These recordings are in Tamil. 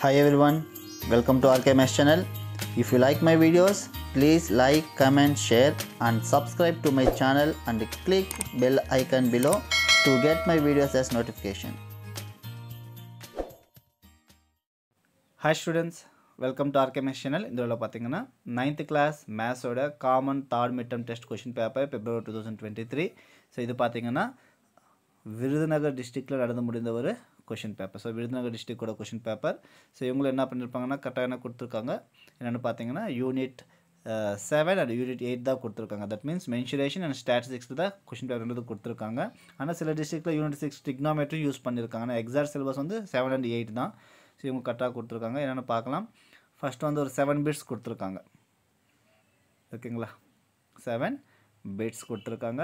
Hi everyone, welcome to RKMS channel. If you like my videos, please like, comment, share and subscribe to my channel and click bell icon below to get my videos as notification. Hi students welcome to ஆர்கேமெஸ் channel இந்த உள்ள பார்த்தீங்கன்னா ninth class மேத்ஸோட common third midterm test question paper February two thousand twenty three so இது பார்த்தீங்கன்னா விருதுநகர் டிஸ்ட்ரிக்டில் நடந்து முடிந்த ஒரு கொஷின் பேப்பர் ஸோ விருதுநகர் டிஸ்ட்ரிக்டோட கொஷின் பேப்பர் ஸோ இவங்களும் என்ன பண்ணியிருப்பாங்கன்னா கரெக்டாக என்ன கொடுத்துருக்காங்க. என்னென்னு பார்த்தீங்கன்னா unit seven and unit eight தான் கொடுத்துருக்காங்க. That means mensuration and statistics தான் கொஷின் பேப்பர்ன்றது கொடுத்துருக்காங்க. ஆனால் சில டிஸ்ட்ரிக்டில் யூனிட் சிக்ஸ் டிக்னாமெட்ரியும் யூஸ் பண்ணியிருக்காங்க ஆனால் எக்ஸாக்ட் சிலபஸ் வந்து செவன் அண்ட் எயிட் தான். ஸோ இவங்க கரெக்டாக கொடுத்துருக்காங்க. என்னென்னு பார்க்கலாம். ஃபஸ்ட்டு வந்து ஒரு செவன் பிட்ஸ் கொடுத்துருக்காங்க. ஓகேங்களா? செவன் பிட்ஸ் கொடுத்துருக்காங்க.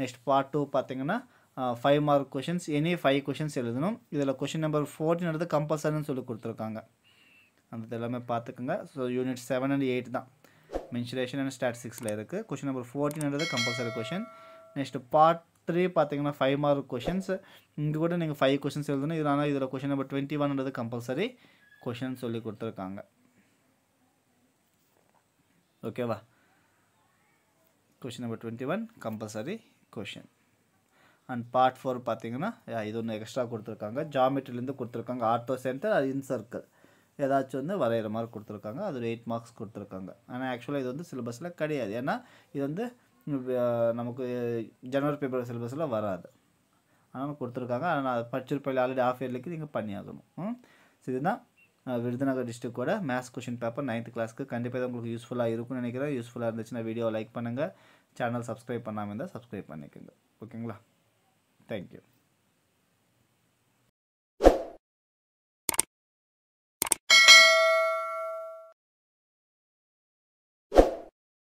நெக்ஸ்ட் பார்ட் டூ பார்த்தீங்கன்னா five mark questions any five questions எழுதணும். இதில் கொஷின் நம்பர் ஃபோர்டீன் கம்பல்சரின்னு சொல்லி கொடுத்துருக்காங்க. அந்த எல்லாமே பார்த்துக்குங்க. So unit seven and eight தான். மென்சுரேஷன் அண்ட் ஸ்டாட்டிஸ்டிக்ஸில் இருக்குது question number ஃபோர்டீன்றது compulsory question next part three பார்த்தீங்கன்னா ஃபைவ் மார்க் கொஷின்ஸ் இங்கே கூட நீங்கள் ஃபைவ் கொஷின்ஸ் எழுதணும். இதனால் ஆனால் இதில் கொஷின் நம்பர் டுவெண்ட்டி ஒன்றது கம்பல்சரி கொஷின் சொல்லி கொடுத்துருக்காங்க. ஓகேவா question number twenty one compulsory question and part four பார்த்தீங்கன்னா இது ஒன்று எக்ஸ்ட்ரா கொடுத்துருக்காங்க. ஜாமெட்ரிலேருந்து கொடுத்துருக்காங்க. ஆட்டோ சென்டர் அது இன் சர்க்கிள் ஏதாச்சும் வந்து வரைகிற மாதிரி கொடுத்துருக்காங்க. அது எயிட் மார்க்ஸ் கொடுத்துருக்காங்க. ஆனால் ஆக்சுவலாக இது வந்து சிலபஸில் கிடையாது. ஏன்னா இது வந்து நமக்கு ஜனவரி பேப்பர் சிலபஸில் வராது. ஆனால் கொடுத்துருக்காங்க. ஆனால் படிச்சிருப்பையில் ஆல்ரெடி ஆஃப் இயர்லிக்கு நீங்கள் பண்ணியாகணும். ஸோ இதுதான் விருதுநகர் டிஸ்ட்ரிக்டோட மேத்ஸ் கொஷின் பேப்பர் நைன்த் கிளாஸ்க்கு கண்டிப்பாக இது உங்களுக்கு யூஸ்ஃபுல்லாக இருக்கும்னு நினைக்கிறேன். யூஸ்ஃபுல்லாக இருந்துச்சுன்னா வீடியோ லைக் பண்ணுங்கள் சேனல் சப்ஸ்கிரைப் பண்ணாமல் இருந்தால் சப்ஸ்கிரைப் பண்ணிக்கோங்க. ஓகேங்களா Thank you.